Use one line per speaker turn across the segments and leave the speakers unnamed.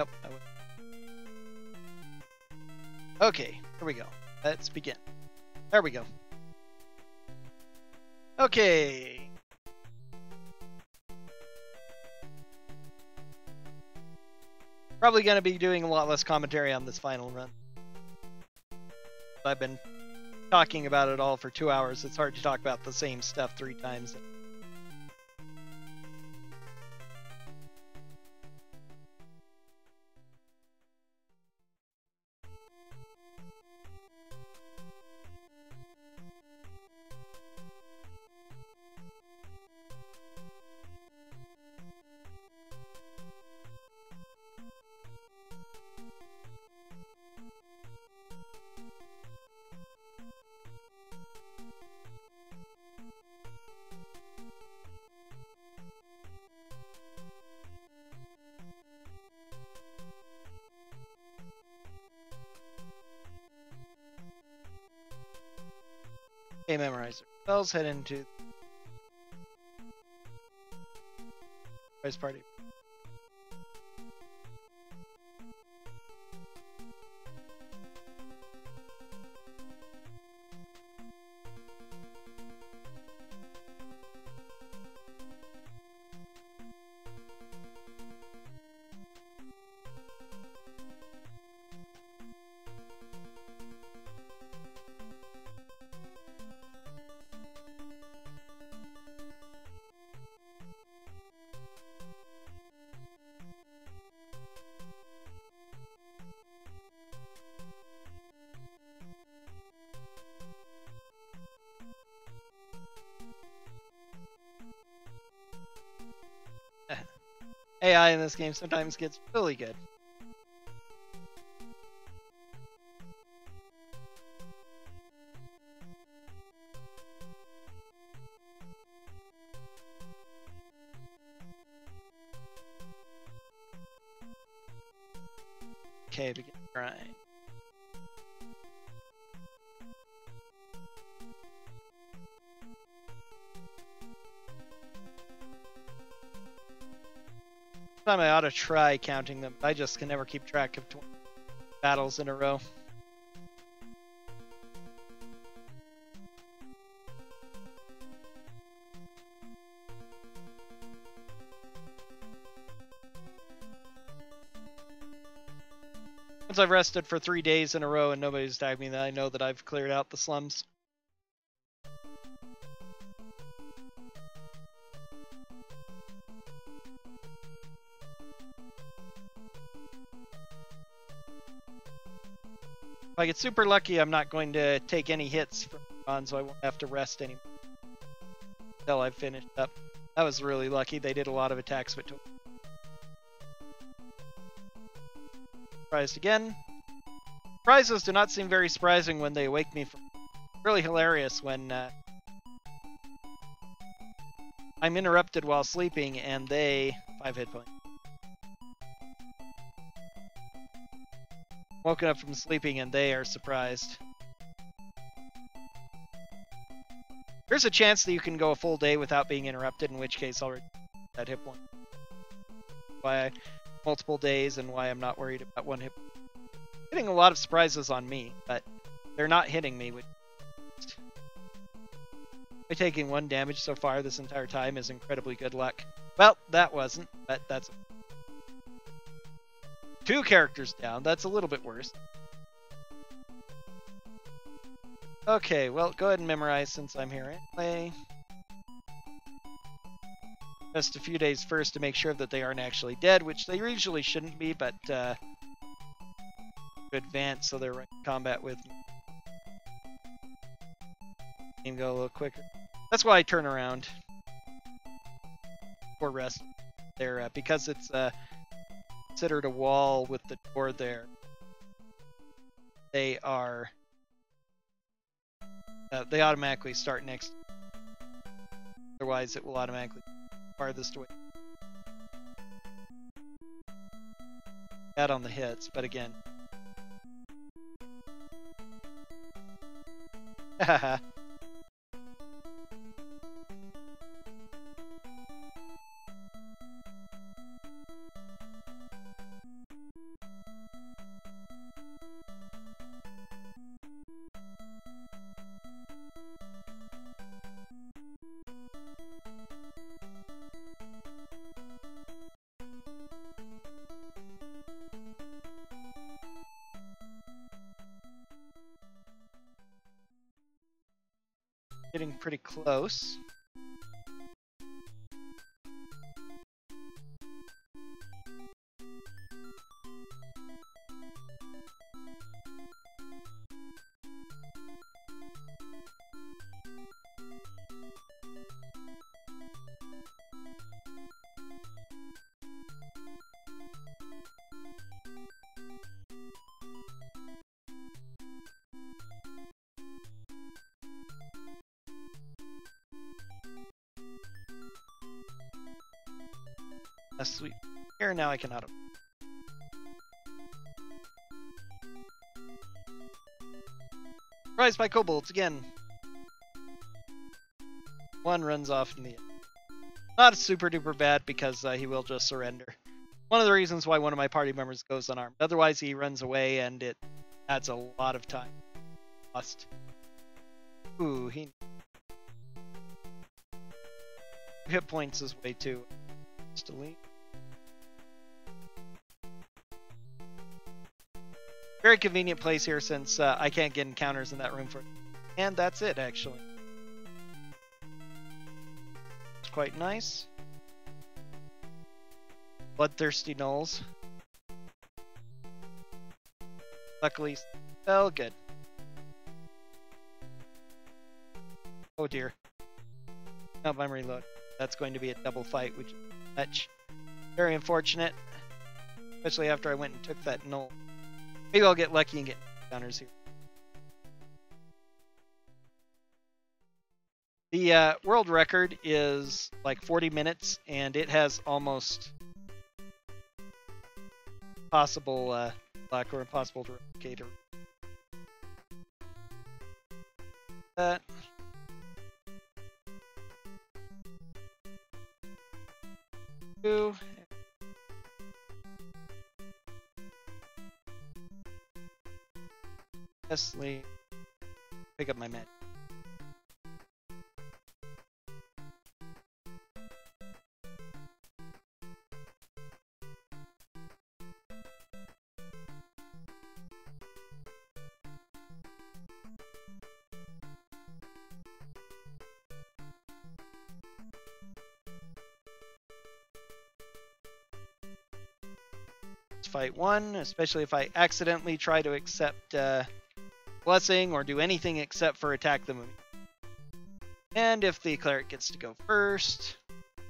Yep. Okay, here we go. Let's begin. There we go. Okay. Probably going to be doing a lot less commentary on this final run. I've been talking about it all for two hours. It's hard to talk about the same stuff three times. Spells head into Prize party. AI in this game sometimes gets really good. To try counting them. I just can never keep track of 20 battles in a row. Once I've rested for three days in a row and nobody's tagged me, then I know that I've cleared out the slums. I get super lucky, I'm not going to take any hits from Ron, so I won't have to rest anymore until I've finished up. That was really lucky. They did a lot of attacks, but. Surprised again. Surprises do not seem very surprising when they wake me from. Really hilarious when uh, I'm interrupted while sleeping and they five hit points. Woken up from sleeping and they are surprised. There's a chance that you can go a full day without being interrupted, in which case I'll that hit point. Why I, multiple days and why I'm not worried about one hit. Hitting a lot of surprises on me, but they're not hitting me. Which by taking one damage so far this entire time is incredibly good luck. Well, that wasn't, but that's Two characters down. That's a little bit worse. Okay, well, go ahead and memorize since I'm here anyway. Just a few days first to make sure that they aren't actually dead, which they usually shouldn't be, but uh, advance so they're in combat with me. Game go a little quicker. That's why I turn around for rest there, uh, because it's uh, considered a wall with the door there. They are. Uh, they automatically start next. Otherwise, it will automatically farthest away. Add on the hits, but again. Haha. Getting pretty close. Now I can auto. Rise by kobolds again. One runs off in the end. Not super duper bad because uh, he will just surrender. One of the reasons why one of my party members goes unarmed. Otherwise, he runs away and it adds a lot of time lost. Ooh, he hit points his way too. Just Very convenient place here since uh, I can't get encounters in that room for. And that's it, actually. It's quite nice. Bloodthirsty gnolls. Luckily, well, good. Oh dear. No, I'm reload. That's going to be a double fight, which is much very unfortunate. Especially after I went and took that gnoll. Maybe I'll get lucky and get counters here. The uh, world record is like 40 minutes, and it has almost possible uh, luck or impossible to replicate. That. Two. Leslie, pick up my med. fight one, especially if I accidentally try to accept uh, blessing or do anything except for attack the moon. And if the cleric gets to go first,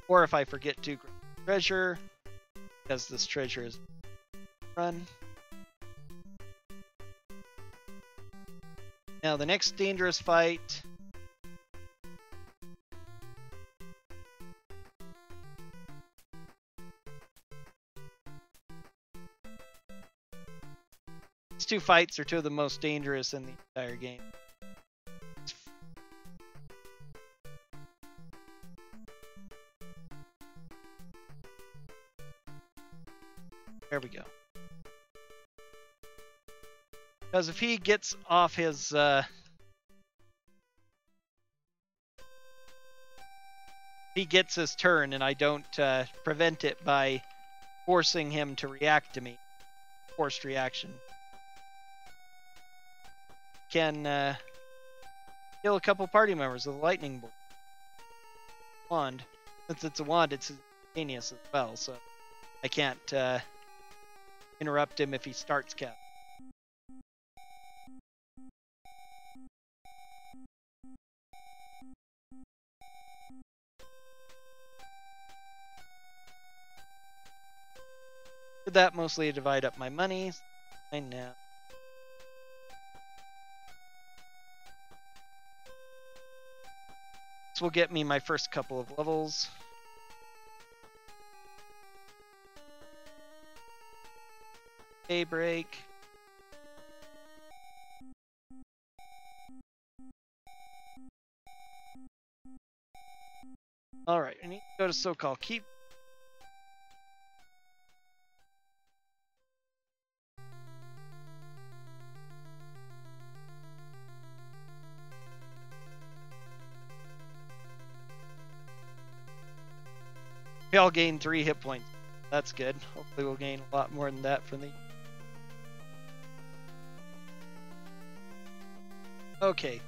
or if I forget to treasure, because this treasure is run. Now the next dangerous fight two fights are two of the most dangerous in the entire game. There we go. Because if he gets off his uh, he gets his turn and I don't uh, prevent it by forcing him to react to me. Forced reaction can uh, kill a couple party members with a lightning bolt. Wand. Since it's a wand, it's instantaneous as well, so I can't uh, interrupt him if he starts cap. Did that mostly to divide up my money. I know. Will get me my first couple of levels. Daybreak. Alright, I need to go to Sokal Keep. We all gain three hit points. That's good. Hopefully we'll gain a lot more than that from the... Okay.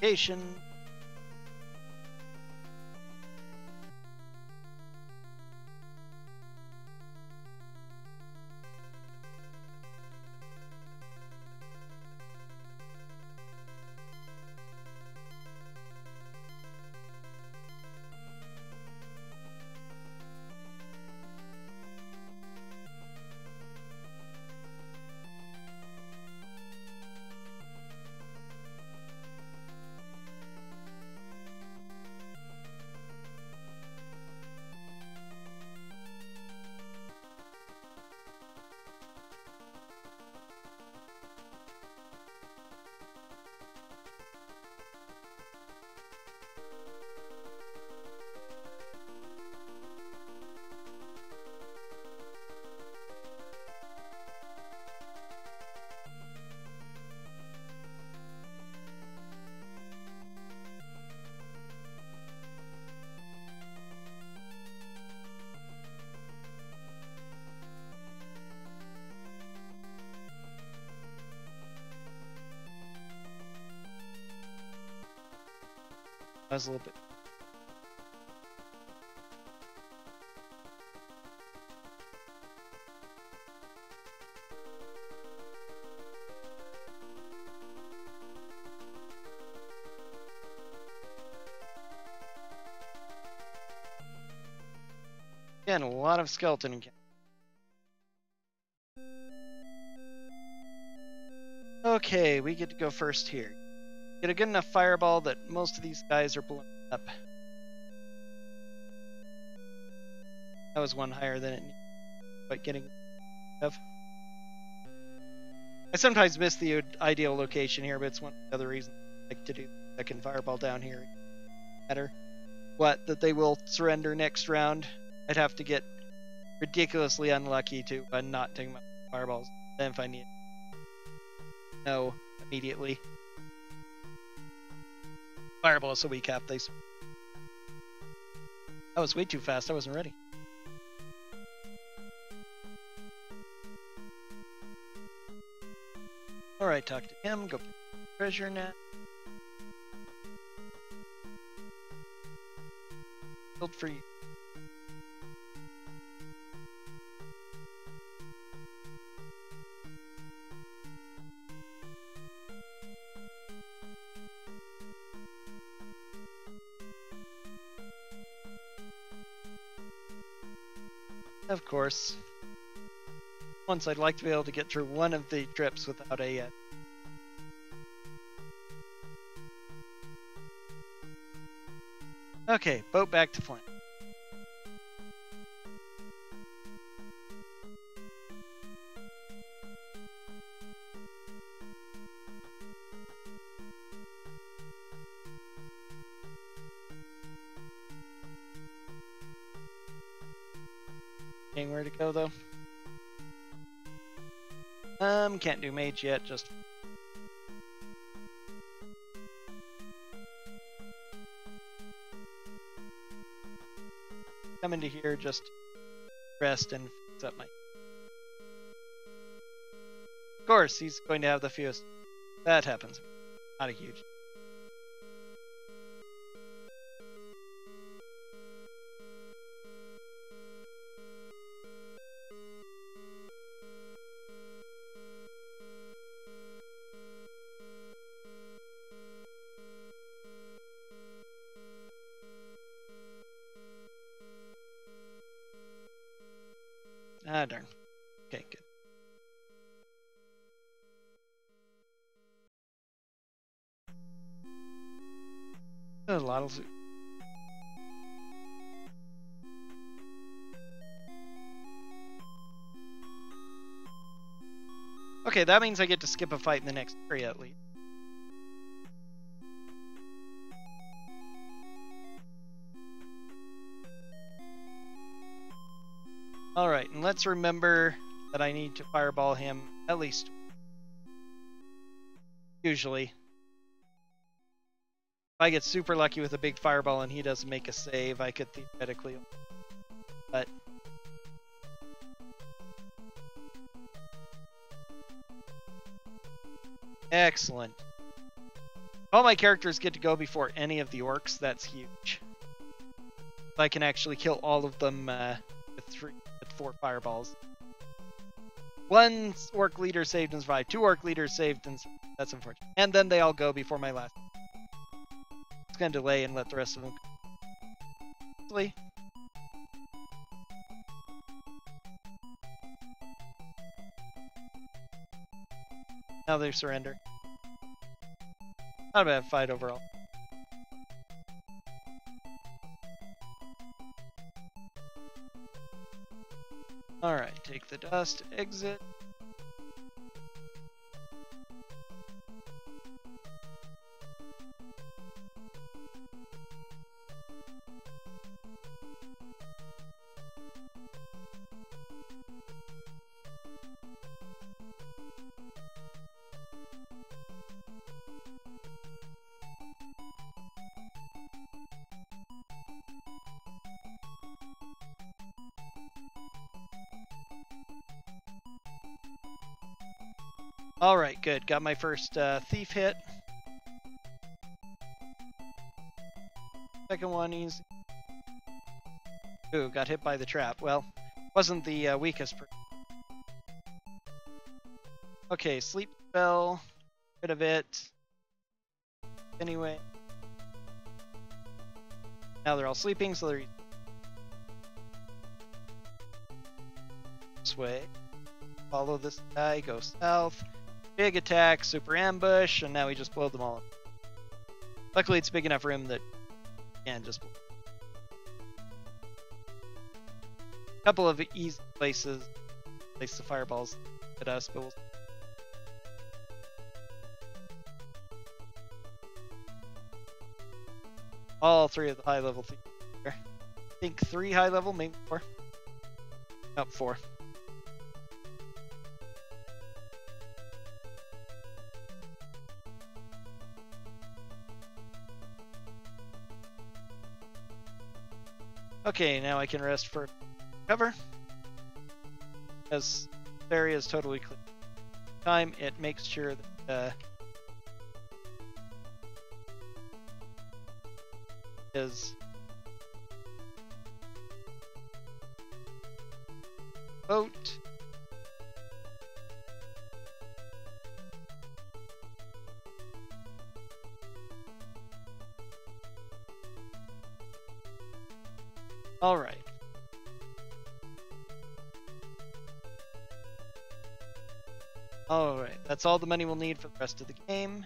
Location. That a bit. Again, a lot of skeleton. Okay, we get to go first here. Get a good enough fireball that most of these guys are blown up. That was one higher than it needed. But getting of. I sometimes miss the ideal location here, but it's one of the other reasons I like to do second fireball down here. Better. What? That they will surrender next round. I'd have to get ridiculously unlucky to uh, not take my fireballs. Then if I need no immediately. Fireball is a weak half. They. That was way too fast. I wasn't ready. Alright, talk to him. Go treasure net. Build for you. Course. Once I'd like to be able to get through one of the trips without a... Uh... Okay, boat back to Phlan. Where to go though. Um, can't do mage yet, just come into here, just rest and fix up my. Of course, he's going to have the fewest. That happens. Not a huge. Of Okay, that means I get to skip a fight in the next area at least. Alright, and let's remember that I need to fireball him at least. Usually. If I get super lucky with a big fireball and he doesn't make a save, I could theoretically... But... Excellent. All my characters get to go before any of the orcs. That's huge. I can actually kill all of them uh, with three, with four fireballs. One orc leader saved and survived. Two orc leaders saved and that's unfortunate. And then they all go before my last. Gonna delay and let the rest of them. Go. Now they surrender. Not a bad fight overall. Alright, take the dust, exit. Got my first uh, thief hit. Second one easy. Ooh, got hit by the trap. Well, wasn't the uh, weakest. okay, sleep spell. Rid of it. Anyway. Now they're all sleeping, so they're this way. Follow this guy, go south. Big attack, super ambush, and now we just blow them all up. Luckily, it's big enough room that can just. A couple of easy places place the fireballs at us, but we'll all three of the high level things. I think three high level, maybe four. Up oh, four. Okay, now I can rest for cover. As area is totally clear. Time it makes sure that uh, is boat that's all the money we'll need for the rest of the game.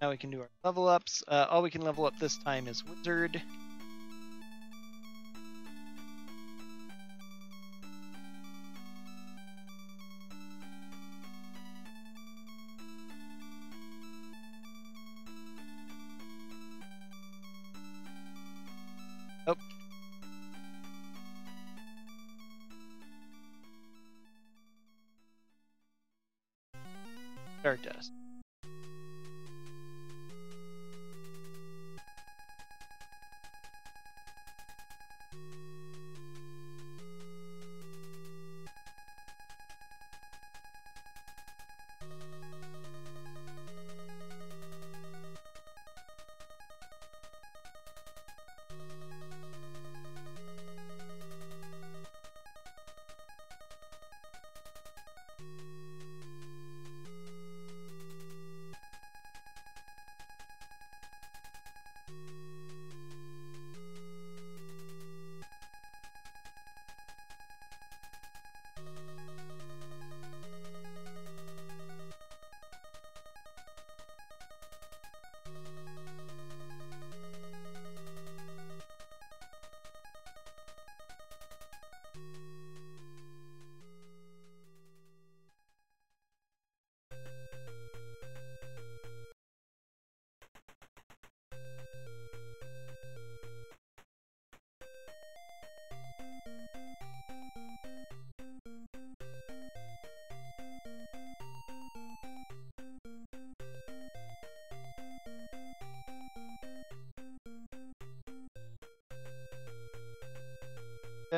Now we can do our level ups. Uh, all we can level up this time is Wizard. Stardust.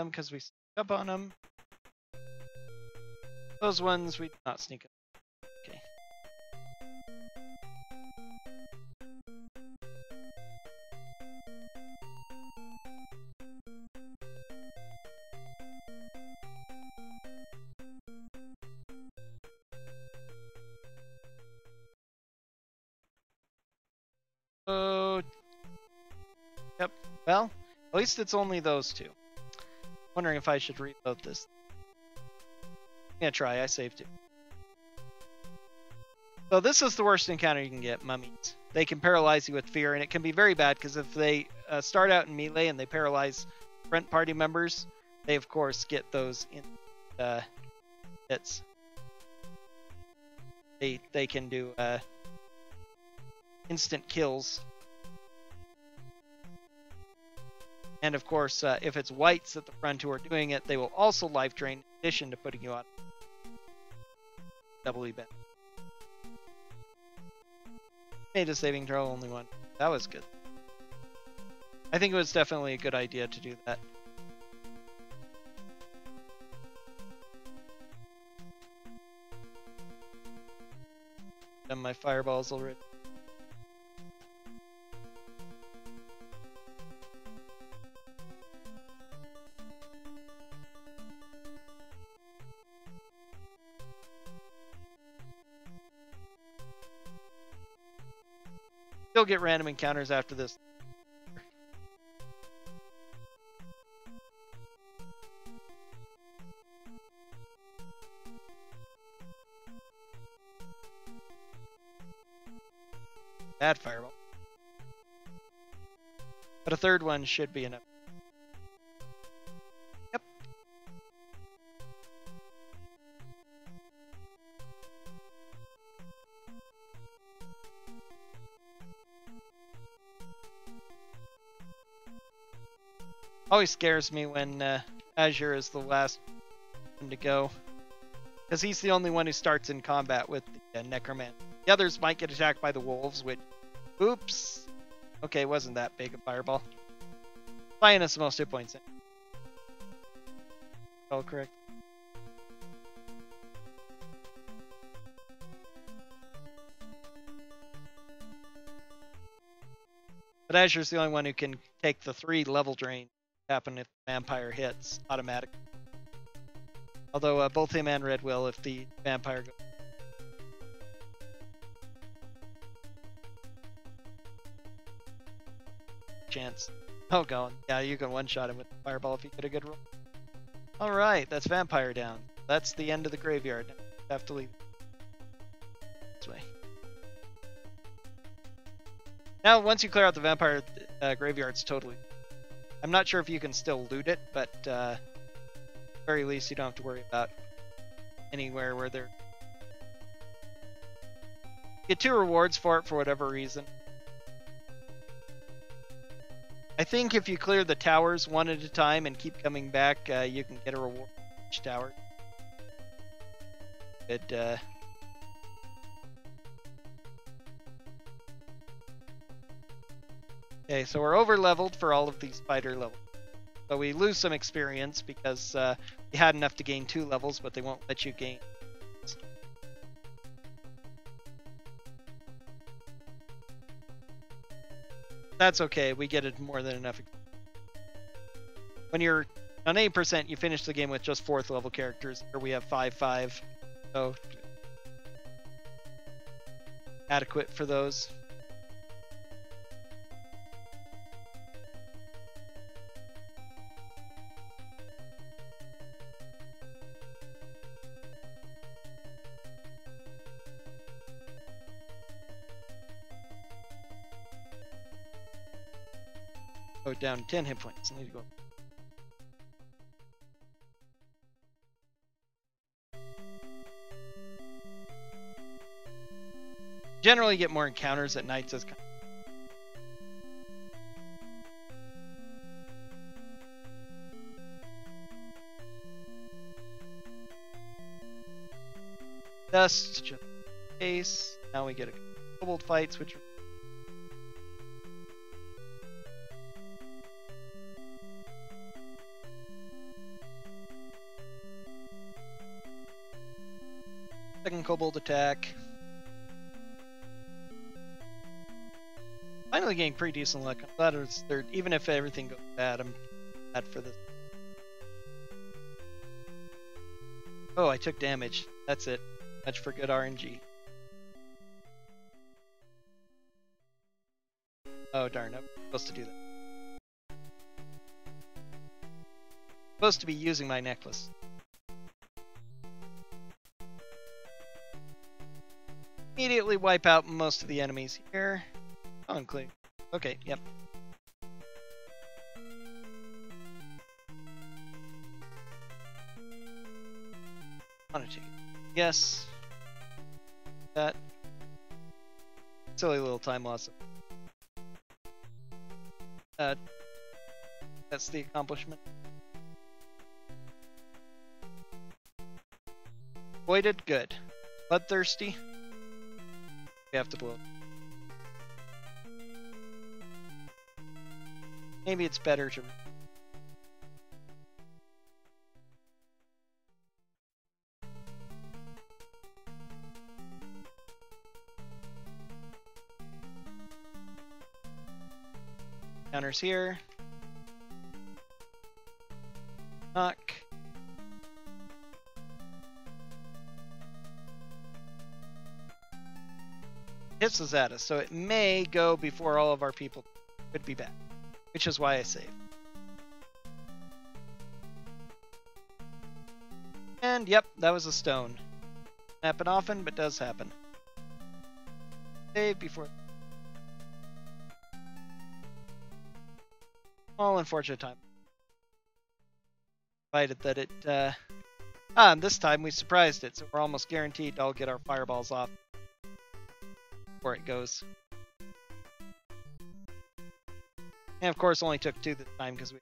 them because we sneak up on them. Those ones we not sneak up. Okay. Oh. Yep. Well, at least it's only those two. Wondering if I should reload this. Yeah, try. I saved it. So this is the worst encounter you can get, mummies. They can paralyze you with fear, and it can be very bad because if they uh, start out in melee and they paralyze front party members, they of course get those in uh, hits. They they can do uh, instant kills. And of course, uh, if it's wights at the front who are doing it, they will also life drain in addition to putting you on Doubly bad. Made a saving throw, only one. That was good. I think it was definitely a good idea to do that. And my fireballs already. Still get random encounters after this. Bad fireball. But a third one should be enough. Always scares me when uh, Azure is the last one to go. Because he's the only one who starts in combat with the uh, Necroman. The others might get attacked by the wolves, which, oops. Okay, wasn't that big a fireball. Lioness the most hit points in. All correct. But Azure's the only one who can take the three level drain happen if vampire hits automatic. Although uh, both him and Red will if the vampire goes. Chance. Oh god. Yeah, you can one-shot him with the fireball if you get a good roll. Alright, that's vampire down. That's the end of the graveyard. Now Have to leave. This way. Now, once you clear out the vampire uh, graveyard, it's totally I'm not sure if you can still loot it, but uh, very least you don't have to worry about anywhere where there. Get two rewards for it for whatever reason. I think if you clear the towers one at a time and keep coming back, uh, you can get a reward each tower. Good. Uh, Okay, so we're over leveled for all of these spider levels. So we lose some experience because uh, we had enough to gain two levels, but they won't let you gain. That's okay, we get it more than enough. When you're on 8%, you finish the game with just fourth level characters. Here we have 5-5, so adequate for those. Oh, down 10 hit points. I need to go. Generally get more encounters at nights as Dust, just case. Now we get a kobold fights, which are Second kobold attack. Finally getting pretty decent luck. I'm glad it's third. Even if everything goes bad, I'm glad for this. Oh, I took damage. That's it. Much for good RNG. Oh darn! I'm supposed to do that. Supposed to be using my necklace. Immediately wipe out most of the enemies here. Unclear. Okay, yep. Take Yes. That. Silly little time loss. Uh, that's the accomplishment. Voided, good. Bloodthirsty. We have to blow. Maybe it's better to. Counters here. Hisses at us, so it may go before all of our people could be back, which is why I save. And yep, that was a stone. Happen often, but does happen. Save before. All unfortunate time. Provided that it. Uh... Ah, and this time we surprised it, so we're almost guaranteed to all get our fireballs off before it goes. And of course, only took two this time because we.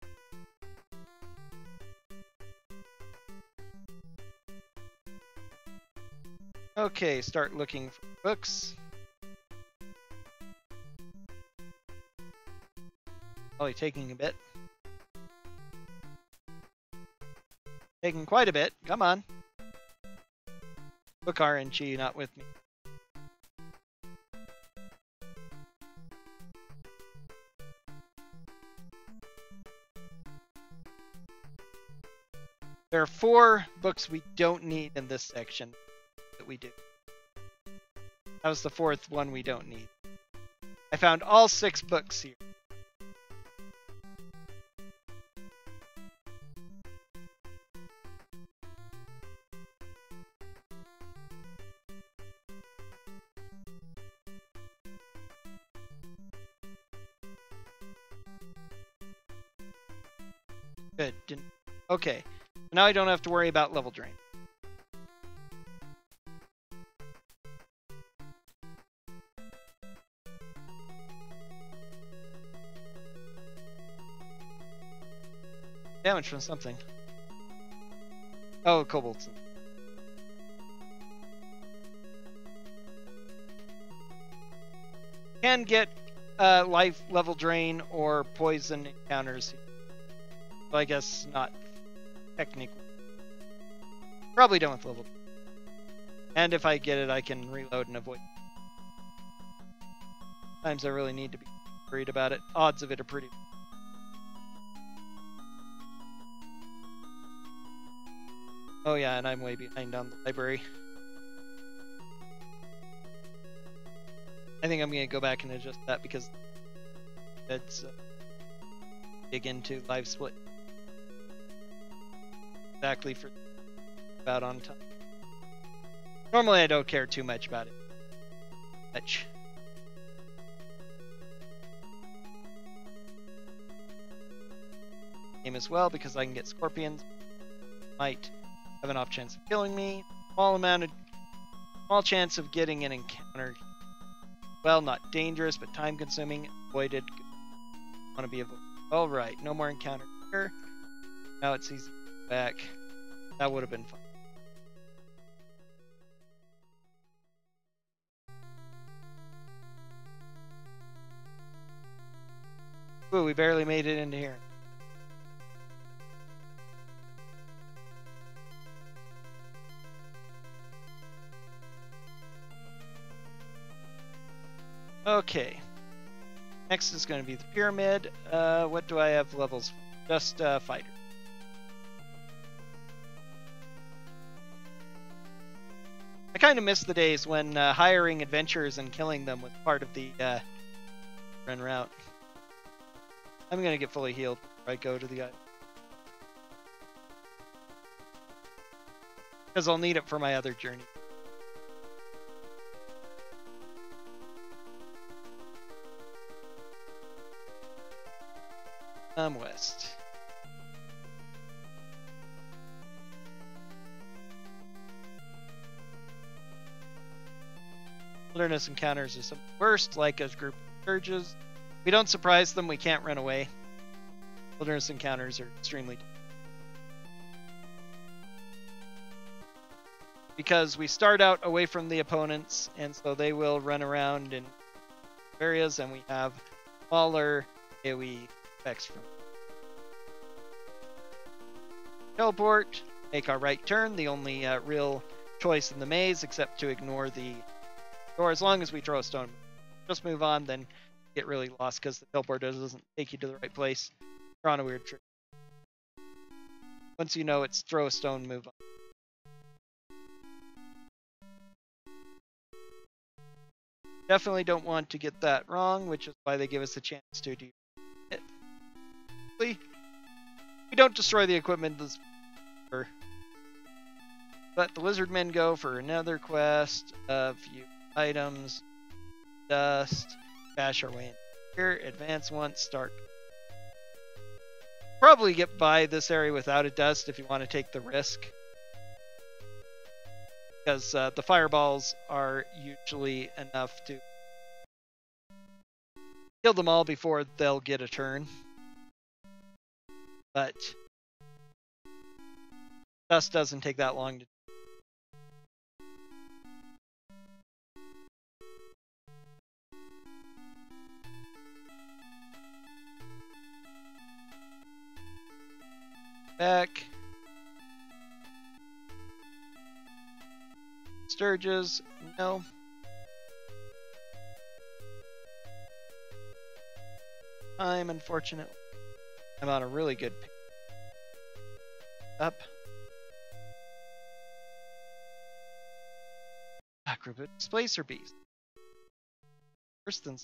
Okay, start looking for books. Probably taking a bit. Taking quite a bit. Come on. Book RNG not with me. There are four books we don't need in this section that we do. That was the fourth one we don't need. I found all six books here. Now I don't have to worry about level drain. Damage from something. Oh, kobolds. Can get uh, life level drain or poison encounters. I guess not technically. Probably done with level. And if I get it, I can reload and avoid. Times I really need to be worried about it. Odds of it are pretty. Oh yeah, and I'm way behind on the library. I think I'm gonna go back and adjust that because that's uh, dig into LiveSplit exactly for about on time. Normally I don't care too much about it. Much. Game as well because I can get scorpions. Might have an off chance of killing me. Small amount of small chance of getting an encounter. Well, not dangerous, but time consuming. Avoided. Want to be avoided. Alright, no more encounter here. Now it's easy back. That would have been fun. Ooh, we barely made it into here. Okay. Next is going to be the pyramid. Uh, what do I have levels? Just uh, fighter. I kind of miss the days when uh, hiring adventurers and killing them was part of the uh, en route. I'm gonna get fully healed before I go to the. Because I'll need it for my other journey. I'm west. Wilderness encounters some worst, like a group of. We don't surprise them, we can't run away. Wilderness encounters are extremely because we start out away from the opponents, and so they will run around in areas, and we have smaller AoE effects from teleport, make our right turn, the only uh, real choice in the maze, except to ignore the or as long as we throw a stone. Just move on, then get really lost because the teleport doesn't take you to the right place. You're on a weird trip. Once you know it's throw a stone, move on. Definitely don't want to get that wrong, which is why they give us a chance to do it. We don't destroy the equipment but the lizard men go for another quest of you items, dust, bash our way in here, advance once, start. Probably get by this area without a dust if you want to take the risk. Because uh, the fireballs are usually enough to kill them all before they'll get a turn. But dust doesn't take that long to Back. Stirges, no. I'm unfortunate. I'm on a really good. Up. Ah, Acrobat Displacer Beast. Worse than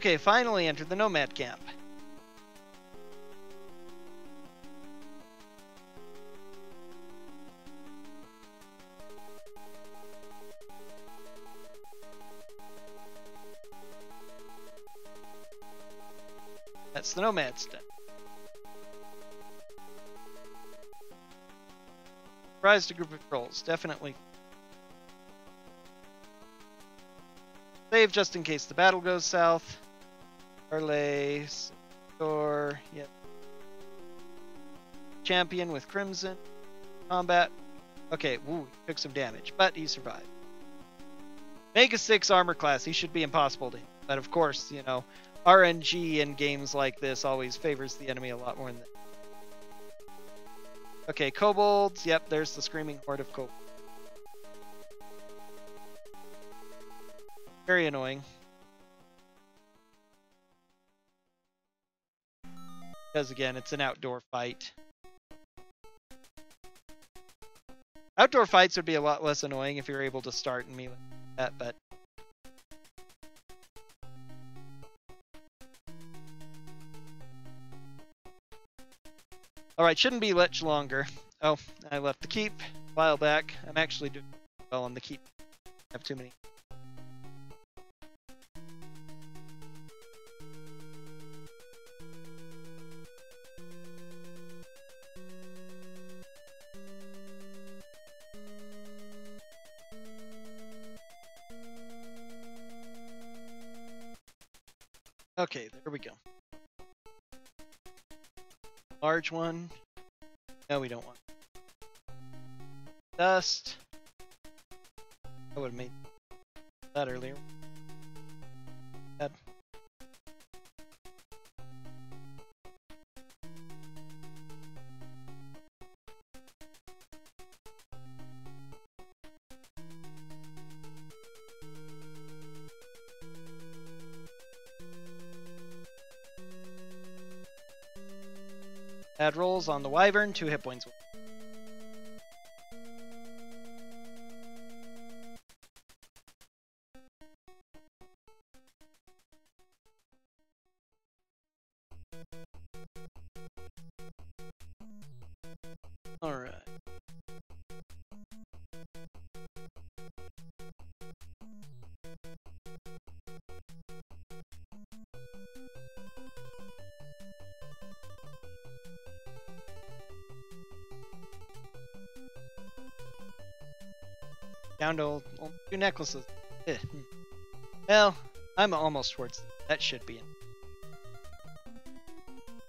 Okay, finally enter the Nomad camp. That's the Nomad's den. Surprised a group of trolls, definitely. Save just in case the battle goes south. Parlay, Thor, yep. Champion with Crimson. Combat. Okay, woo, took some damage, but he survived. Mega 6 armor class, he should be impossible to hit. But of course, you know, RNG in games like this always favors the enemy a lot more than that. Okay, kobolds. Yep, there's the screaming horde of kobolds. Very annoying. Because again, it's an outdoor fight. Outdoor fights would be a lot less annoying if you're able to start and melee that, but Alright, shouldn't be much longer. Oh, I left the keep a while back. I'm actually doing well on the keep. I have too many Okay, there we go. Large one. No, we don't want. Dust. I would have made that earlier. Bad rolls on the Wyvern, two hit points. To only two necklaces. Well, I'm almost towards that should be.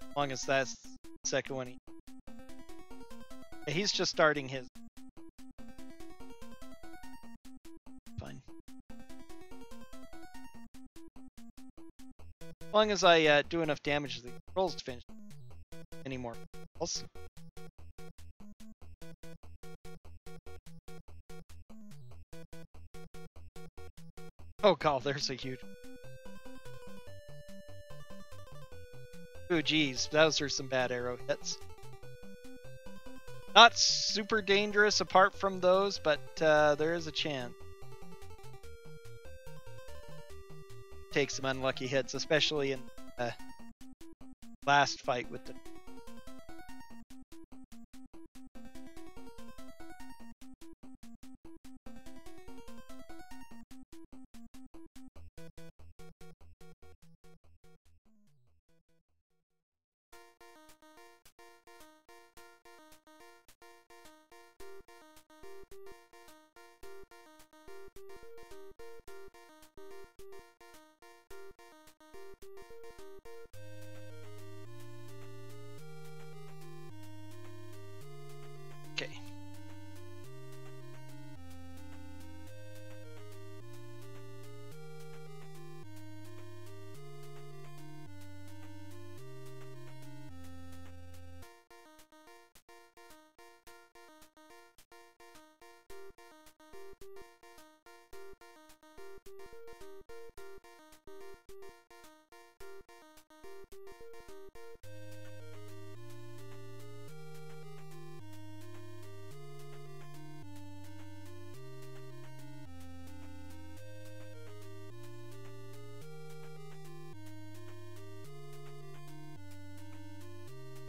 As long as that's the second one. He... He's just starting his. Fine. As long as I uh, do enough damage to the rolls to finish. Any more Oh god, there's a huge. Ooh, geez, those are some bad arrow hits. Not super dangerous apart from those, but uh, there is a chance. Take some unlucky hits, especially in uh, last fight with the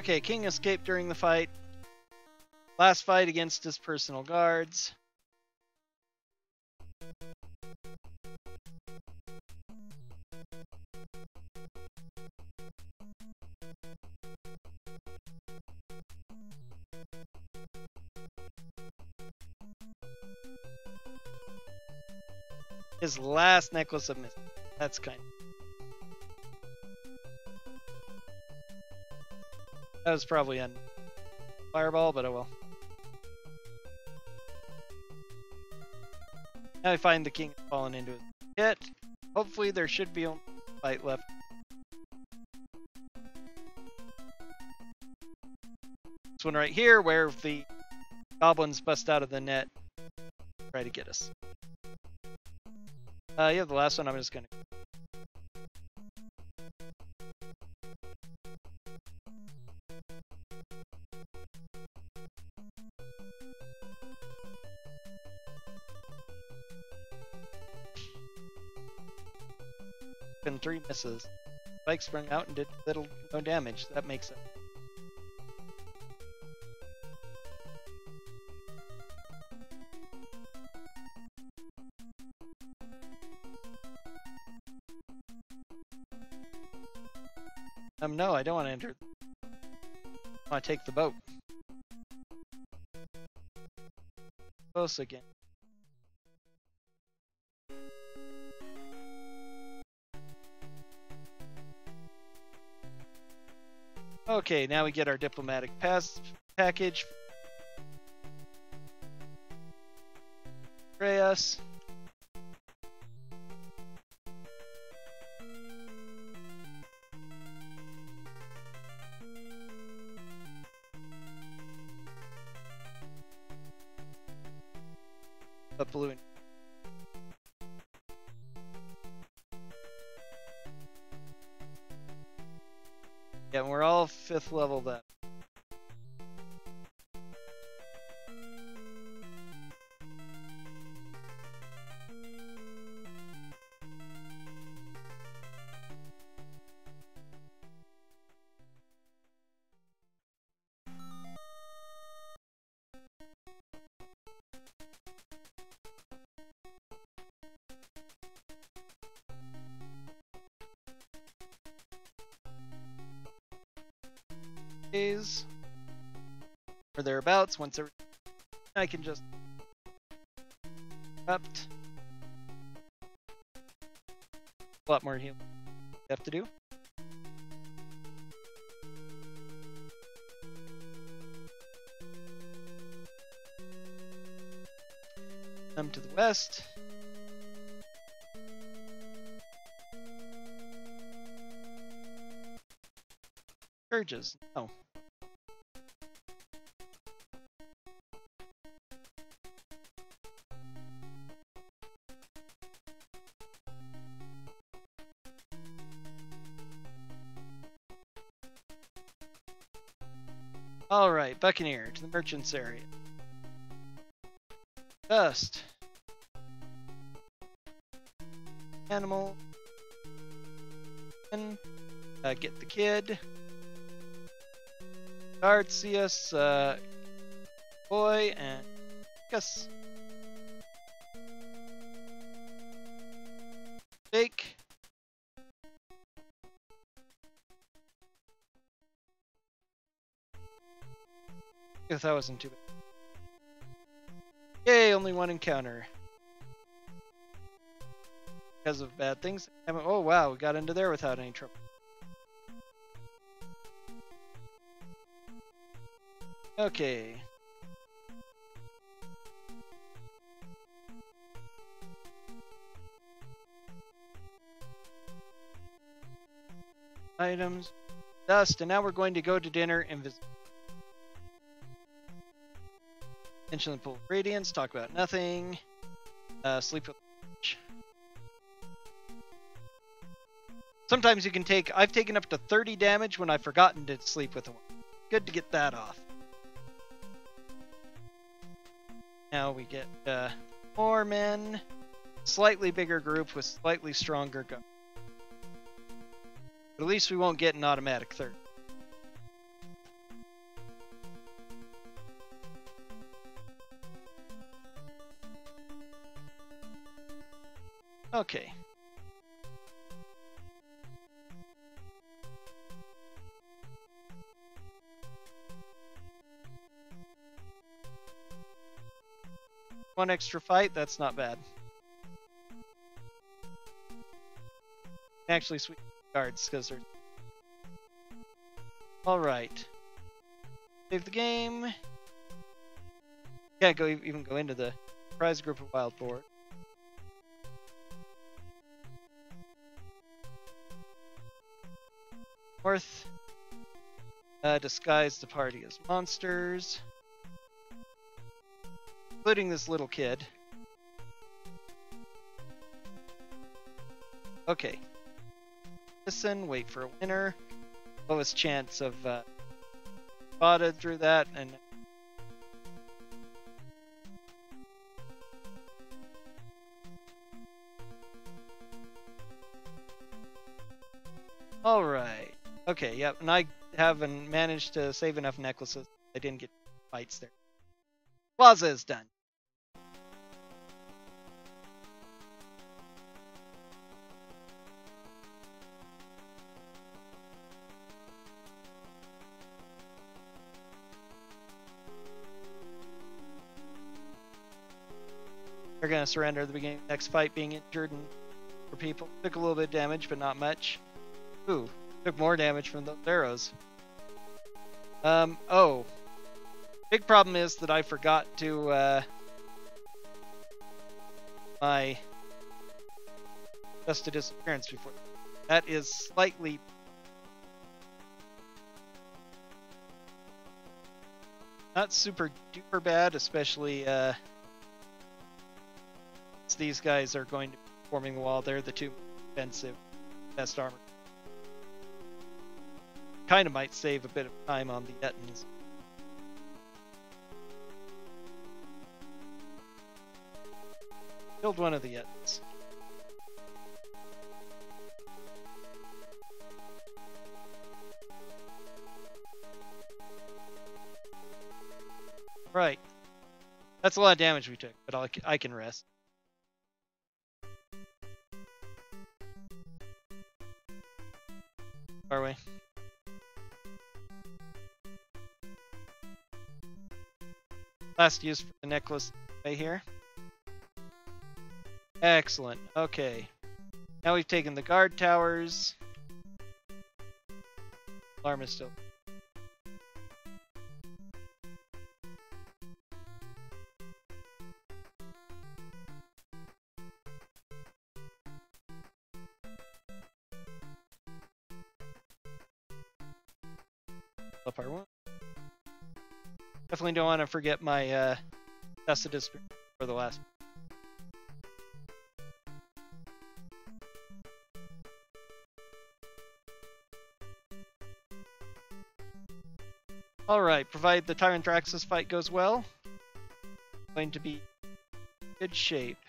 Okay, King escaped during the fight. Last fight against his personal guards. His last necklace of mystery. That's kind of. That was probably a fireball, but oh well. Now I find the king fallen into his pit. Hopefully there should be a fight left. This one right here, where the goblins bust out of the net, try to get us. Uh, yeah, the last one I'm just gonna. Misses. Spike sprung out and did little no damage. That makes sense. Um, no, I don't want to enter. I want to take the boat. Close again. Okay, now we get our diplomatic pass package. Reyes. Balloon. And fifth level then. Days or thereabouts. Once every, I can just up. A lot more healing have to do. Come to the west. Urges. No. Buccaneer to the merchants area. Dust. Animal. Uh, get the kid. Guard, see us, uh, boy, and Gus. That wasn't too bad. Yay, only one encounter. Because of bad things. Oh wow, we got into there without any trouble. Okay. Items. Dust, and now we're going to go to dinner and visit. The pool radiance, talk about nothing. Uh, sleep with Sometimes you can take, I've taken up to 30 damage when I've forgotten to sleep with a Good to get that off. Now we get uh, more men, slightly bigger group with slightly stronger guns. But at least we won't get an automatic third. Okay. One extra fight, that's not bad. Actually, sweet cards, because they're... Alright. Save the game. Can't go even go into the prize group of wild boar. North. Uh, disguise the party as monsters including this little kid. Okay. Listen, wait for a winner. Lowest chance of uh, spotted through that, and Okay, yep. And I haven't managed to save enough necklaces. I didn't get fights there. Plaza is done. They're gonna surrender at the beginning the next fight, being injured and for people. Took a little bit of damage, but not much. Ooh, took more damage from those arrows. Um, oh. Big problem is that I forgot to, uh, my just a disappearance before. That is slightly not super duper bad, especially, uh, these guys are going to be forming the wall. They're the two expensive best armor. Kind of might save a bit of time on the Ettins. Killed one of the Ettins. Right. That's a lot of damage we took, but I'll, I can rest. Far away. Last use for the necklace right here. Excellent. Okay. Now we've taken the guard towers. Alarm is still. Definitely don't want to forget my uh, Tacitus for the last. Alright, provided the Tyranthraxus fight goes well, going to be good shape.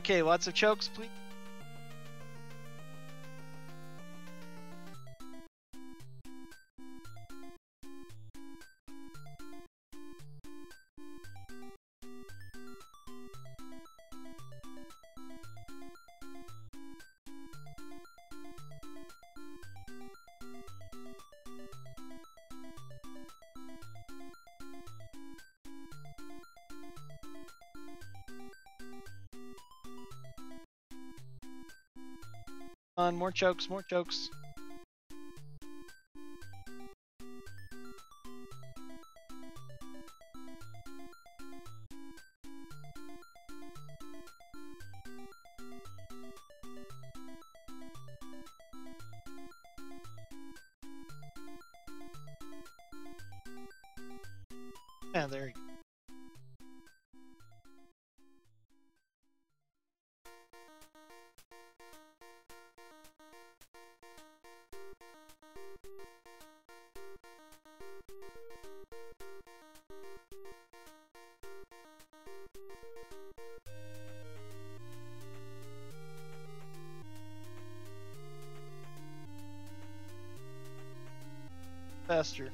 Okay, lots of chokes, please. On, more chokes, more chokes. Faster.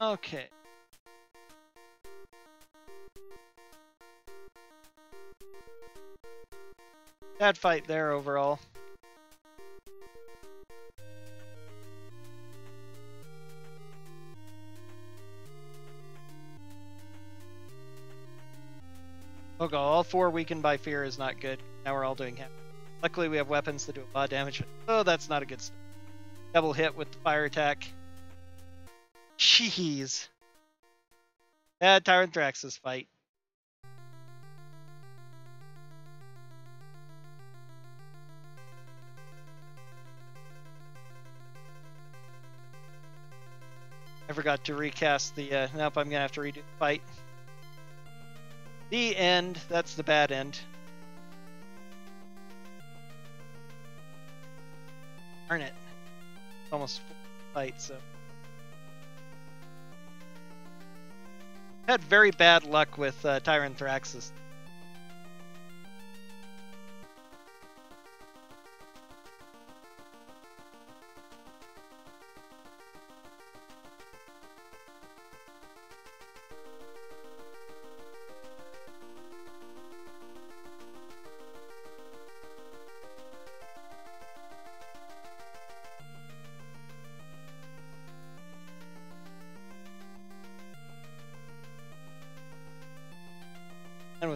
Okay. Bad fight there overall. Okay, all four weakened by fear is not good. Now we're all doing half. Luckily we have weapons that do a lot of damage. Oh, that's not a good start. Double hit with the fire attack. Jeez. Yeah, Tyranthraxus fight. I forgot to recast the, uh, nope, I'm gonna have to redo the fight. The end, that's the bad end. Darn it. Almost fight, so. Had very bad luck with uh, Tyranthraxus.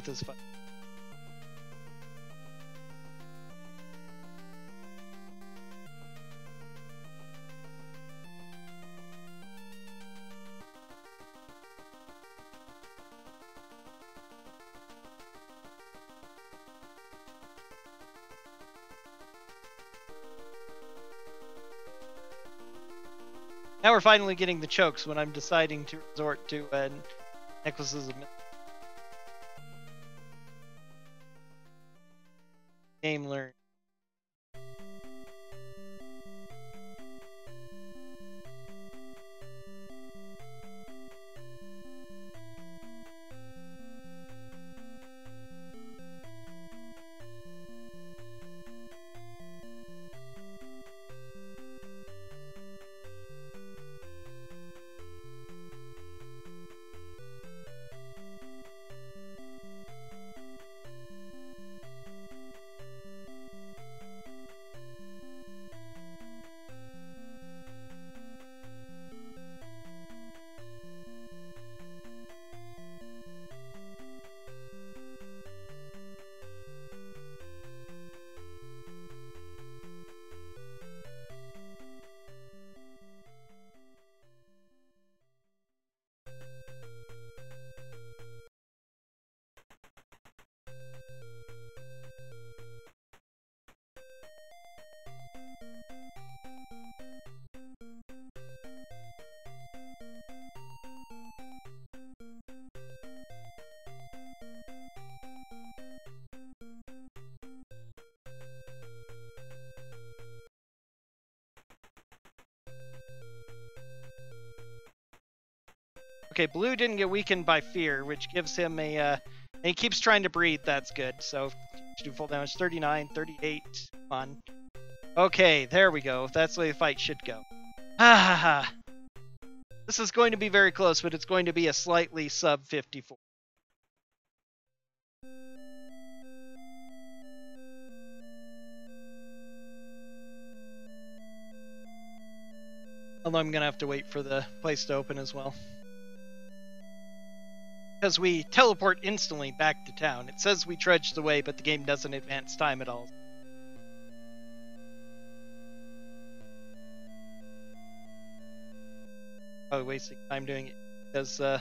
this fight. Now we're finally getting the chokes when I'm deciding to resort to uh, necklaces of Okay, blue didn't get weakened by fear, which gives him a. Uh, he keeps trying to breathe. That's good. So do full damage. 39, 38. Fun. Okay, there we go. That's the way the fight should go. Ha ha ha. This is going to be very close, but it's going to be a slightly sub 54. Although I'm going to have to wait for the place to open as well because we teleport instantly back to town. It says we trudged the way, but the game doesn't advance time at all. Probably wasting time doing it because uh,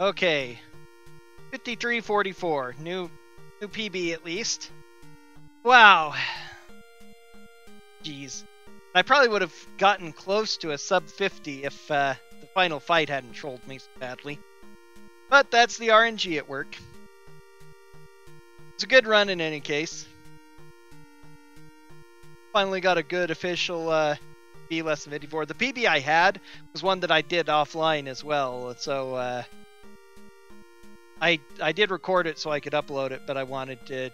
Okay. 5344. New new PB at least. Wow. Jeez. I probably would have gotten close to a sub 50 if uh, the final fight hadn't trolled me so badly. But that's the RNG at work. It's a good run in any case. Finally got a good official uh, B less than 54. The PB I had was one that I did offline as well, so uh, I I did record it so I could upload it, but I wanted to